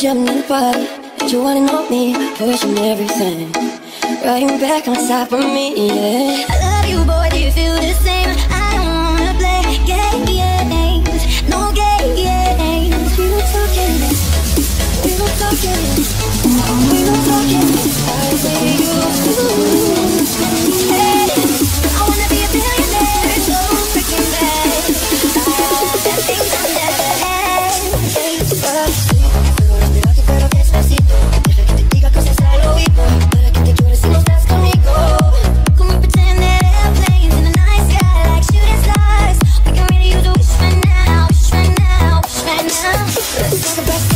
jumping in the party. You wanna know me, pushing everything. Riding back on top of me, yeah. the best